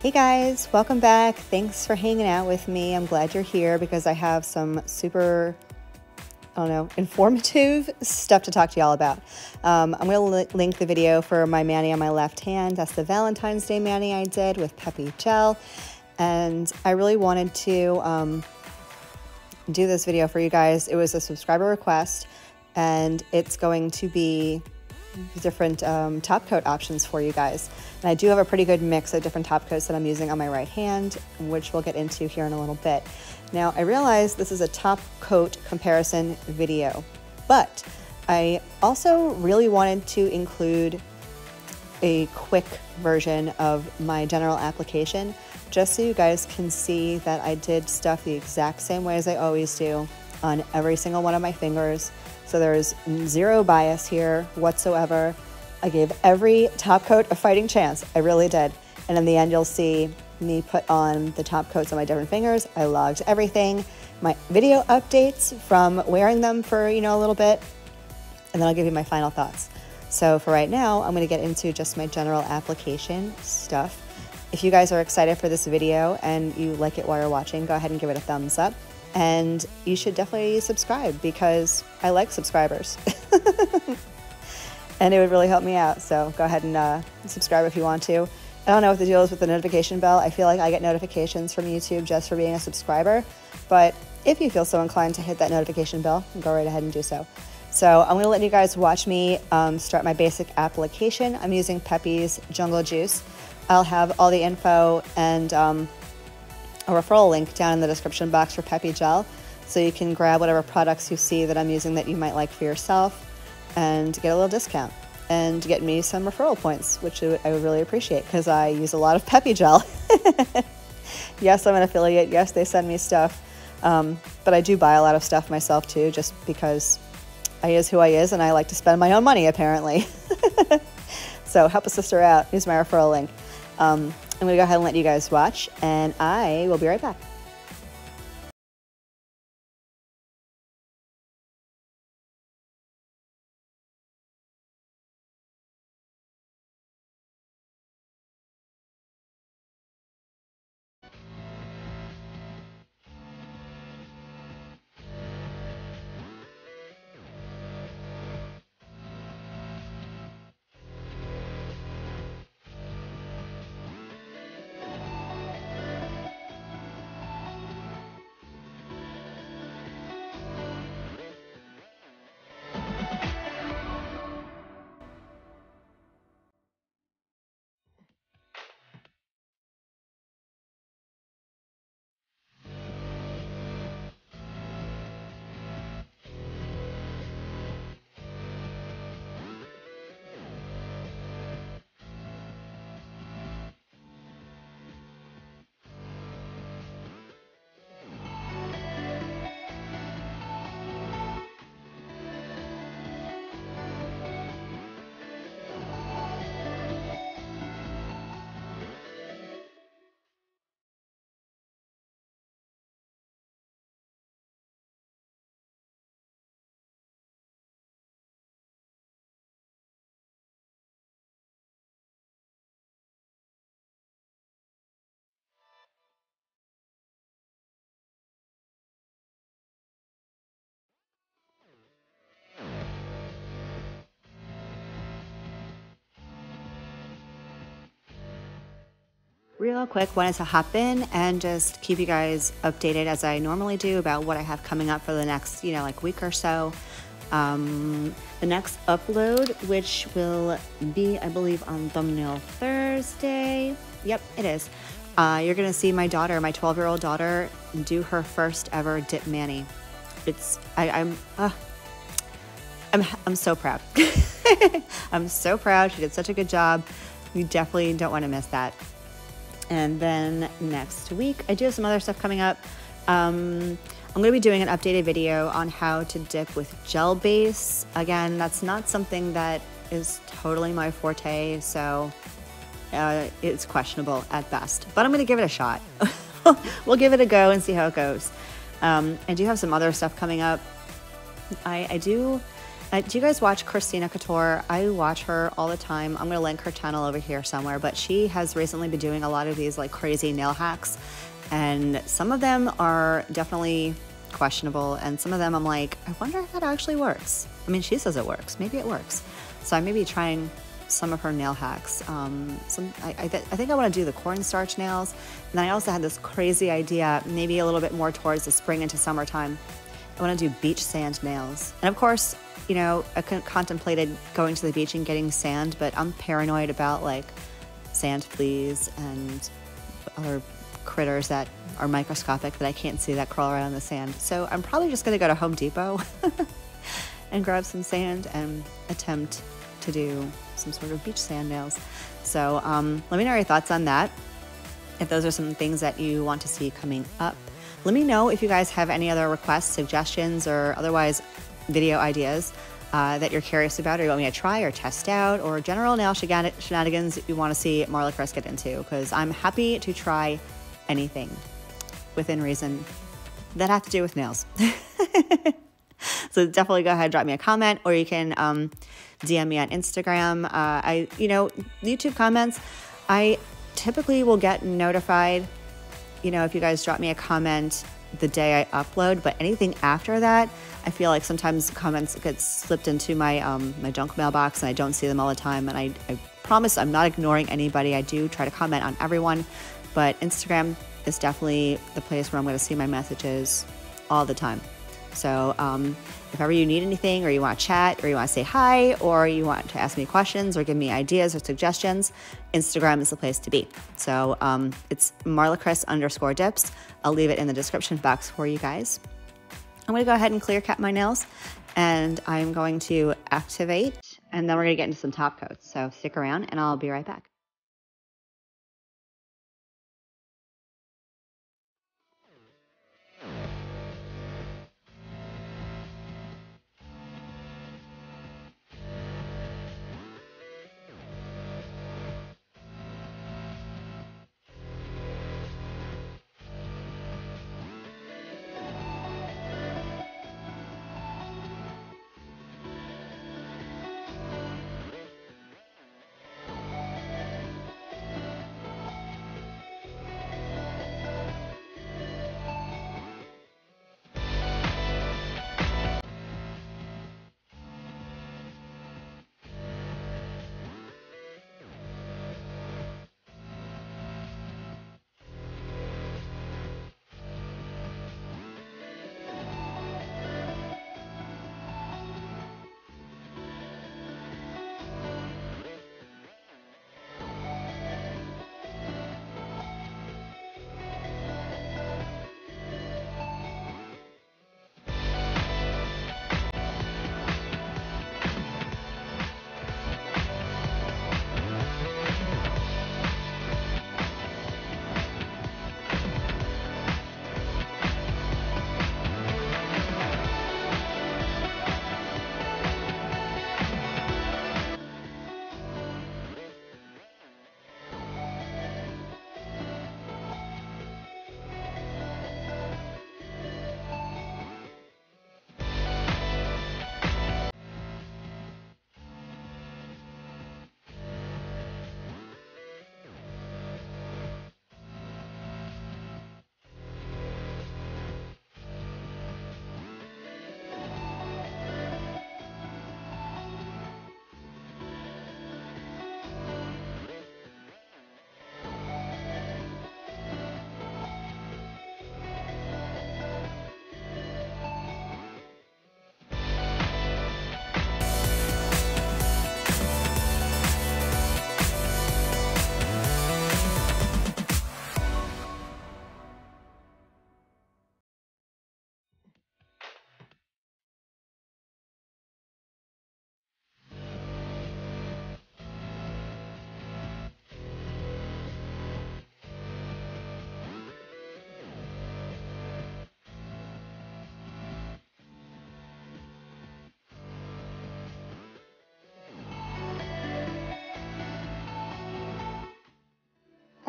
Hey guys, welcome back. Thanks for hanging out with me. I'm glad you're here because I have some super, I don't know, informative stuff to talk to y'all about. Um, I'm going to link the video for my mani on my left hand. That's the Valentine's Day mani I did with Peppi Gel. And I really wanted to um, do this video for you guys. It was a subscriber request and it's going to be different um, top coat options for you guys. And I do have a pretty good mix of different top coats that I'm using on my right hand, which we'll get into here in a little bit. Now, I realize this is a top coat comparison video, but I also really wanted to include a quick version of my general application just so you guys can see that I did stuff the exact same way as I always do on every single one of my fingers so there's zero bias here whatsoever. I gave every top coat a fighting chance. I really did. And in the end, you'll see me put on the top coats on my different fingers. I logged everything, my video updates from wearing them for, you know, a little bit, and then I'll give you my final thoughts. So for right now, I'm gonna get into just my general application stuff. If you guys are excited for this video and you like it while you're watching, go ahead and give it a thumbs up. And you should definitely subscribe because I like subscribers. and it would really help me out. So go ahead and uh, subscribe if you want to. I don't know what the deal is with the notification bell. I feel like I get notifications from YouTube just for being a subscriber. But if you feel so inclined to hit that notification bell, go right ahead and do so. So I'm going to let you guys watch me um, start my basic application. I'm using Peppi's Jungle Juice. I'll have all the info and um, a referral link down in the description box for Peppi Gel. So you can grab whatever products you see that I'm using that you might like for yourself and get a little discount and get me some referral points, which I would really appreciate because I use a lot of Peppi Gel. yes, I'm an affiliate. Yes, they send me stuff. Um, but I do buy a lot of stuff myself too, just because I is who I is and I like to spend my own money apparently. so help a sister out. Use my referral link. Um, I'm going to go ahead and let you guys watch, and I will be right back. Real quick wanted to hop in and just keep you guys updated as I normally do about what I have coming up for the next, you know, like week or so. Um, the next upload, which will be, I believe, on Thumbnail Thursday. Yep, it is. Uh, you're gonna see my daughter, my 12 year old daughter, do her first ever dip Manny. It's I, I'm uh, I'm I'm so proud. I'm so proud. She did such a good job. You definitely don't want to miss that. And then next week, I do have some other stuff coming up. Um, I'm going to be doing an updated video on how to dip with gel base. Again, that's not something that is totally my forte, so uh, it's questionable at best. But I'm going to give it a shot. we'll give it a go and see how it goes. Um, I do have some other stuff coming up. I, I do Uh, do you guys watch Christina Couture? I watch her all the time. I'm gonna link her channel over here somewhere, but she has recently been doing a lot of these like crazy nail hacks, and some of them are definitely questionable, and some of them I'm like, I wonder if that actually works. I mean, she says it works. Maybe it works. So I may be trying some of her nail hacks. Um, some, I, I, th I think I want to do the cornstarch nails. And then I also had this crazy idea, maybe a little bit more towards the spring into summertime. I want to do beach sand nails. And of course, you know, I contemplated going to the beach and getting sand, but I'm paranoid about like sand fleas and other critters that are microscopic that I can't see that crawl around in the sand. So I'm probably just going to go to Home Depot and grab some sand and attempt to do some sort of beach sand nails. So um, let me know your thoughts on that. If those are some things that you want to see coming up, let me know if you guys have any other requests, suggestions, or otherwise video ideas uh, that you're curious about or you want me to try or test out or general nail shenanigans you want to see Marla Kris get into because I'm happy to try anything within reason that have to do with nails. so definitely go ahead, and drop me a comment, or you can um, DM me on Instagram. Uh, I, you know, YouTube comments, I typically will get notified. You know, if you guys drop me a comment the day I upload, but anything after that, I feel like sometimes comments get slipped into my um, my junk mailbox and I don't see them all the time. And I, I promise I'm not ignoring anybody. I do try to comment on everyone, but Instagram is definitely the place where I'm going to see my messages all the time. So um, if ever you need anything, or you want to chat, or you want to say hi, or you want to ask me questions, or give me ideas or suggestions, Instagram is the place to be. So um, it's Marla Kris underscore dips. I'll leave it in the description box for you guys. I'm going to go ahead and clear cut my nails, and I'm going to activate, and then we're going to get into some top coats. So stick around, and I'll be right back.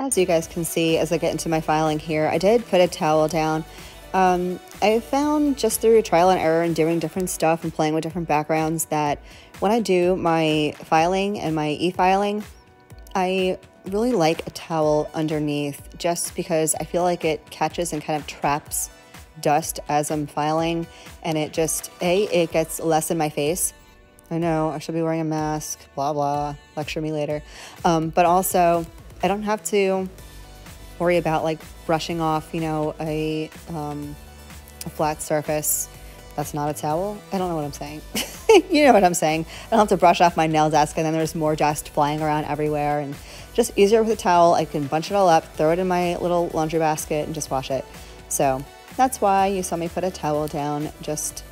As you guys can see, as I get into my filing here, I did put a towel down Um, I found just through trial and error and doing different stuff and playing with different backgrounds that when I do my filing and my e-filing, I really like a towel underneath just because I feel like it catches and kind of traps dust as I'm filing and it just, A, it gets less in my face. I know I should be wearing a mask, blah, blah, lecture me later. Um, but also, I don't have to worry about like brushing off, you know, a, um, a flat surface that's not a towel. I don't know what I'm saying. you know what I'm saying. I don't have to brush off my nail desk and then there's more dust flying around everywhere and just easier with a towel. I can bunch it all up, throw it in my little laundry basket and just wash it. So that's why you saw me put a towel down, just,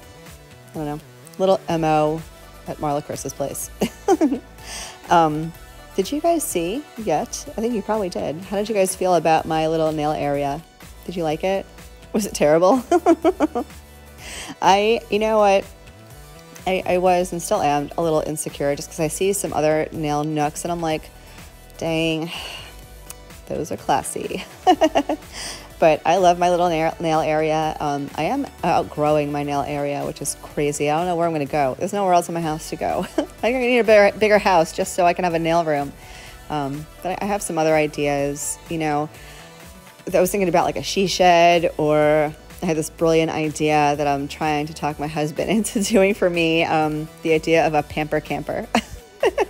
I don't know, little MO at Marla Kris's place. um, did you guys see yet? I think you probably did. How did you guys feel about my little nail area? Did you like it? Was it terrible? I, you know what? I, I was and still am a little insecure just because I see some other nail nooks and I'm like, dang, those are classy. but I love my little nail, nail area. Um, I am outgrowing my nail area, which is crazy. I don't know where I'm going to go. There's nowhere else in my house to go. I think I need a bigger, bigger house just so I can have a nail room. Um, but I have some other ideas. You know, I was thinking about like a she shed or I had this brilliant idea that I'm trying to talk my husband into doing for me um, the idea of a pamper camper.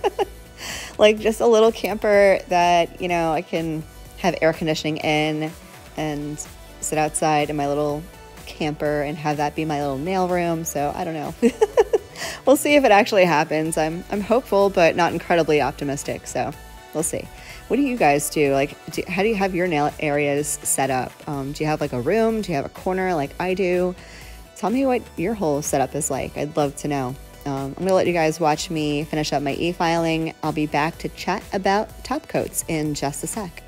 like just a little camper that, you know, I can have air conditioning in and sit outside in my little camper and have that be my little nail room. So I don't know. we'll see if it actually happens. I'm, I'm hopeful, but not incredibly optimistic. So we'll see. What do you guys do? Like, do, how do you have your nail areas set up? Um, do you have like a room? Do you have a corner like I do? Tell me what your whole setup is like. I'd love to know. Um, I'm to let you guys watch me finish up my e-filing. I'll be back to chat about top coats in just a sec.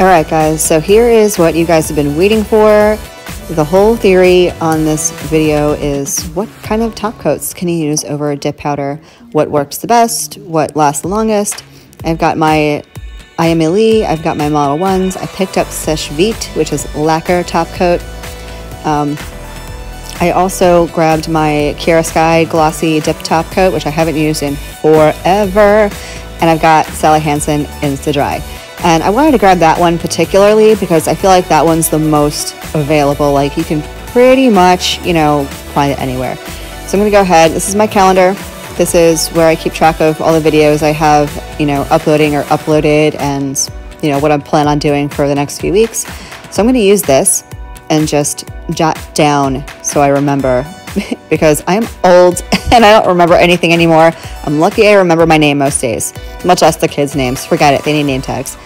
All right, guys, so here is what you guys have been waiting for. The whole theory on this video is what kind of top coats can you use over a dip powder? What works the best? What lasts the longest? I've got my IMLE, I've got my Modelones. I picked up Sèche Vite, which is lacquer top coat. Um, I also grabbed my Kiara Sky Glossy Dip Top Coat, which I haven't used in forever. And I've got Sally Hansen Insta Dry. And I wanted to grab that one particularly because I feel like that one's the most available. Like you can pretty much, you know, find it anywhere. So I'm gonna go ahead. This is my calendar. This is where I keep track of all the videos I have, you know, uploading or uploaded and, you know, what I'm planning on doing for the next few weeks. So I'm gonna use this and just jot down so I remember because I'm old and I don't remember anything anymore. I'm lucky I remember my name most days, much less the kids' names. Forget it, they need name tags.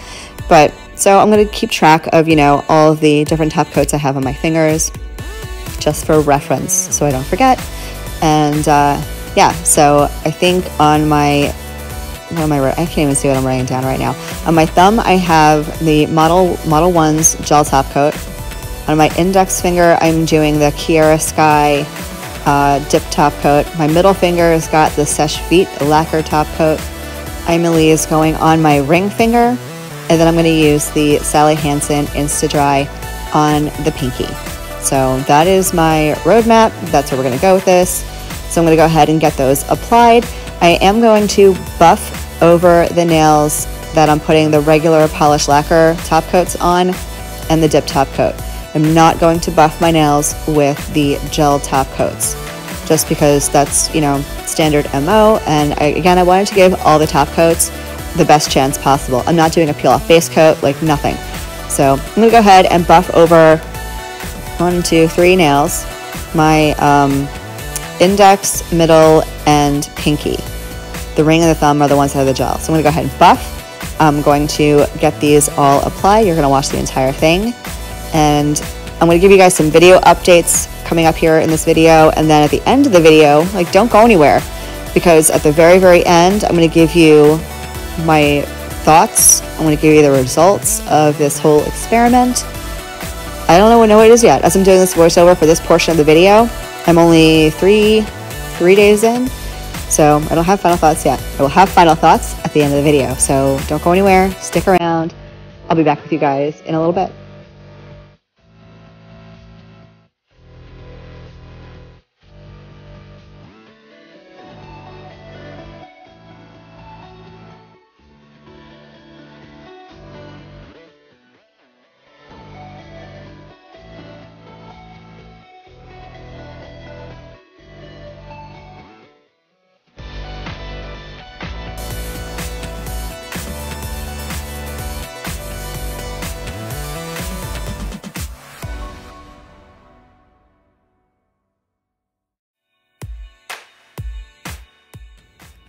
But so I'm going to keep track of, you know, all of the different top coats I have on my fingers just for reference so I don't forget. And uh, yeah, so I think on my, what am I, I can't even see what I'm writing down right now. On my thumb, I have the Model, Modelones gel top coat. On my index finger, I'm doing the Kiara Sky uh, dip top coat. My middle finger has got the Sèche Vite lacquer top coat. Emily is going on my ring finger. And then I'm going to use the Sally Hansen Insta Dry on the pinky. So that is my roadmap. That's where we're going to go with this. So I'm going to go ahead and get those applied. I am going to buff over the nails that I'm putting the regular polished lacquer top coats on and the dip top coat. I'm not going to buff my nails with the gel top coats just because that's, you know, standard MO. And I, again, I wanted to give all the top coats the best chance possible. I'm not doing a peel off base coat, like nothing. So I'm gonna go ahead and buff over one, two, three nails, my um, index, middle, and pinky. The ring and the thumb are the ones that have the gel. So I'm gonna go ahead and buff. I'm going to get these all applied. You're gonna watch the entire thing. And I'm gonna give you guys some video updates coming up here in this video. And then at the end of the video, like don't go anywhere because at the very, very end, I'm gonna give you my thoughts. I'm to give you the results of this whole experiment. I don't know what it is yet. As I'm doing this voiceover for this portion of the video, I'm only three, three days in, so I don't have final thoughts yet. I will have final thoughts at the end of the video, so don't go anywhere. Stick around. I'll be back with you guys in a little bit.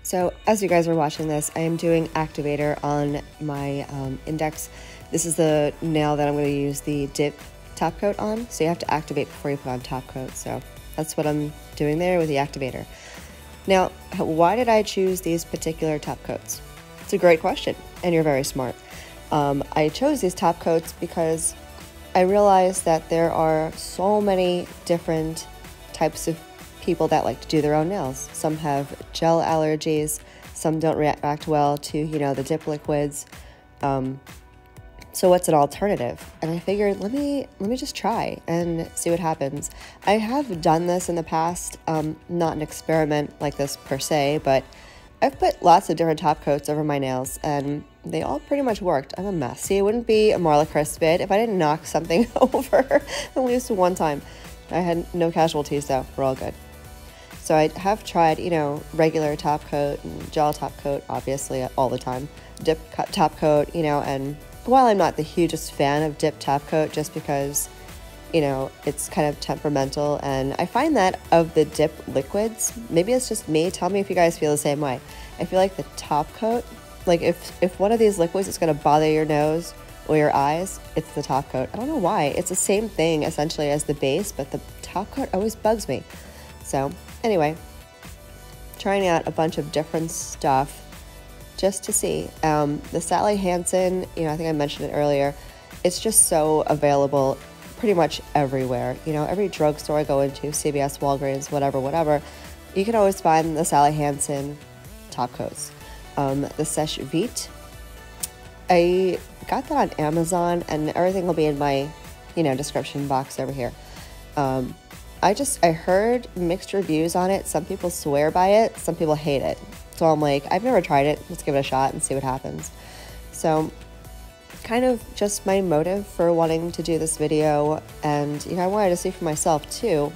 So as you guys are watching this, I am doing activator on my um, index. This is the nail that I'm going to use the dip top coat on. So you have to activate before you put on top coat. So that's what I'm doing there with the activator. Now, why did I choose these particular top coats? It's a great question, and you're very smart. Um, I chose these top coats because I realized that there are so many different types of people that like to do their own nails. Some have gel allergies, some don't react well to, you know, the dip liquids. Um, so what's an alternative? And I figured, let me let me just try and see what happens. I have done this in the past, um, not an experiment like this per se, but I've put lots of different top coats over my nails and they all pretty much worked. I'm a mess. See, it wouldn't be a Marla Kris vid if I didn't knock something over at least one time. I had no casualties though. We're all good. So I have tried, you know, regular top coat and gel top coat, obviously, all the time. Dip top coat, you know, and while I'm not the hugest fan of dip top coat, just because, you know, it's kind of temperamental, and I find that of the dip liquids, maybe it's just me. Tell me if you guys feel the same way. I feel like the top coat, like if if one of these liquids is going to bother your nose or your eyes, it's the top coat. I don't know why. It's the same thing essentially as the base, but the top coat always bugs me. So Anyway, trying out a bunch of different stuff just to see. Um, the Sally Hansen, you know, I think I mentioned it earlier. it's just so available pretty much everywhere. You know, every drugstore I go into, CVS, Walgreens, whatever, whatever, you can always find the Sally Hansen top coats. Um, the Sèche Vite, I got that on Amazon, and everything will be in my, you know, description box over here. Um, I just I heard mixed reviews on it. Some people swear by it, some people hate it. So I'm like, I've never tried it. Let's give it a shot and see what happens. So kind of just my motive for wanting to do this video and you know I wanted to see for myself too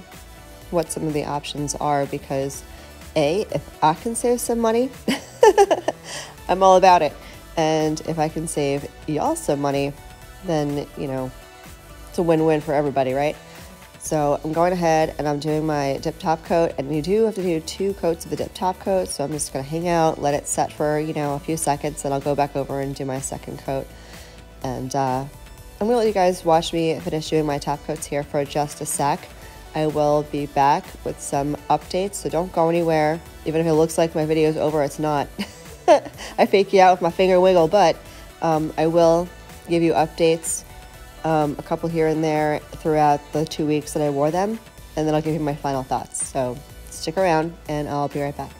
what some of the options are because a if I can save some money I'm all about it and if I can save y'all some money then you know it's a win-win for everybody right so I'm going ahead and I'm doing my dip top coat and you do have to do two coats of the dip top coat. So I'm just gonna hang out, let it set for, you know, a few seconds and I'll go back over and do my second coat. And uh, I'm gonna let you guys watch me finish doing my top coats here for just a sec. I will be back with some updates, so don't go anywhere. Even if it looks like my video is over, it's not. I fake you out with my finger wiggle, but um, I will give you updates um, a couple here and there throughout the two weeks that I wore them, and then I'll give you my final thoughts. So stick around, and I'll be right back.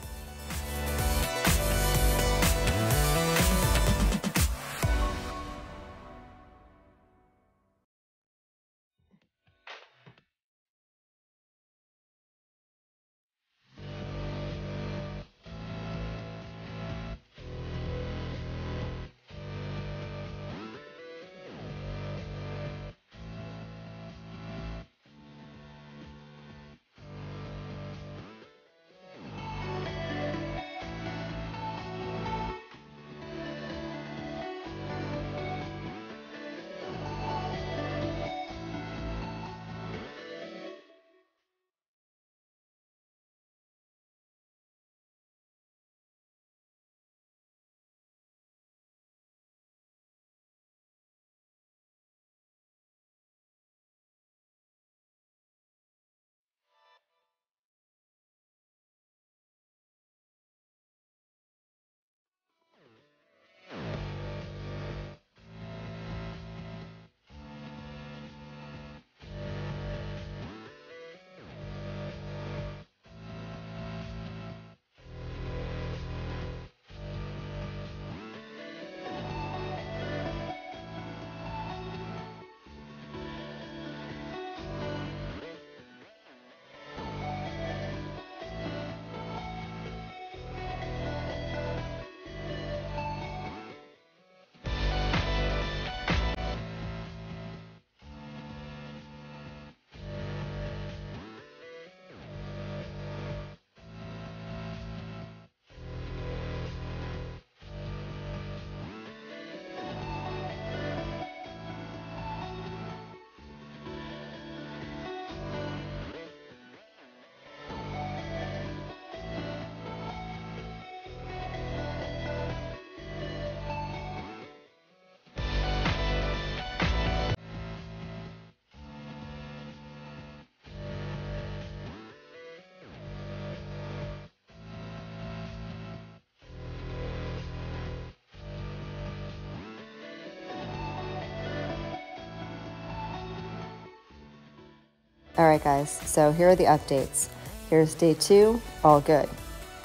All right, guys, so here are the updates. Here's day two, all good.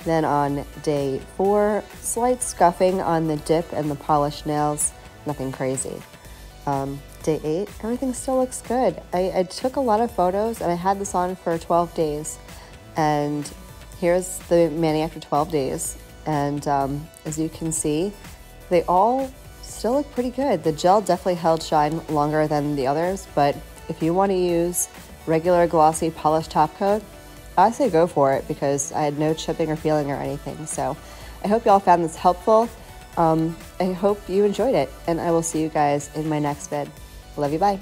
Then on day four, slight scuffing on the dip and the polished nails, nothing crazy. Um, day eight, everything still looks good. I, I took a lot of photos and I had this on for 12 days. And here's the mani after 12 days. And um, as you can see, they all still look pretty good. The gel definitely held shine longer than the others, but if you want to use regular glossy polished top coat, I say go for it because I had no chipping or peeling or anything. So I hope y'all found this helpful. Um, I hope you enjoyed it, and I will see you guys in my next vid. Love you, bye.